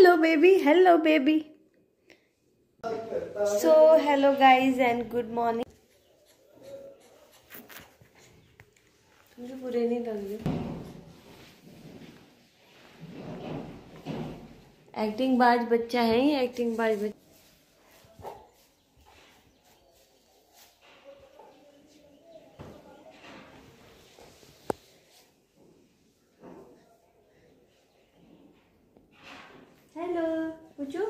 Hello baby hello baby so hello guys and good morning मुझे बुरे नहीं लग रहे। एक्टिंग बाज बच्चा है ही एक्टिंग बाज बच्चा। हेलो पूछो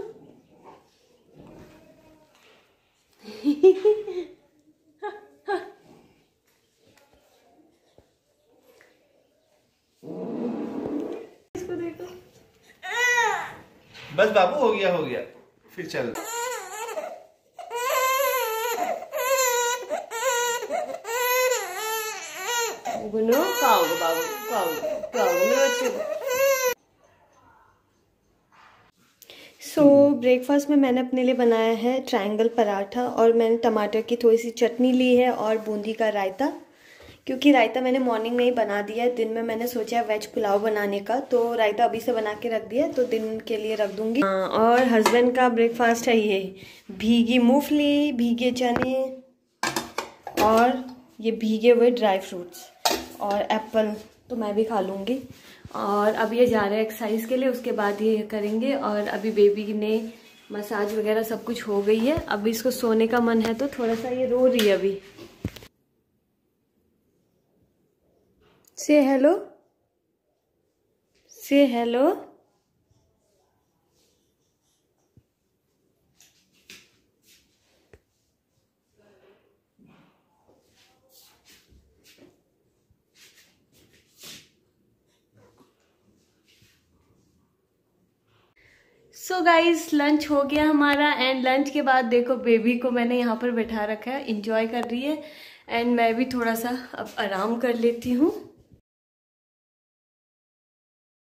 इसको देखो। बस बाबू हो गया हो गया। फिर चल। गुनो खाओगे बाबू खाओगे खाओगे मेरे बच्चे को। सो so, ब्रेकफास्ट में मैंने अपने लिए बनाया है ट्रायंगल पराठा और मैंने टमाटर की थोड़ी सी चटनी ली है और बूंदी का रायता। क्योंकि रायता मैंने मॉर्निंग में ही बना दिया है दिन में मैंने सोचा है वेज पुलाव बनाने का तो रायता अभी से बना के रख दिया तो दिन के लिए रख दूँगी। हाँ, और हस्बैंड का ब्रेकफास्ट है ये भीगी मूंगफली भीगे चने और ये भीगे हुए ड्राई फ्रूट्स और एप्पल तो मैं भी खा लूँगी। और अब ये जा रहे हैं एक्सरसाइज के लिए, उसके बाद ये करेंगे। और अभी बेबी ने मसाज वगैरह सब कुछ हो गई है। अब इसको सोने का मन है तो थोड़ा सा ये रो रही है अभी। से हेलो से हेलो सो गाइज़ लंच हो गया हमारा एंड लंच के बाद देखो बेबी को मैंने यहाँ पर बैठा रखा है इंजॉय कर रही है एंड मैं भी थोड़ा सा अब आराम कर लेती हूँ।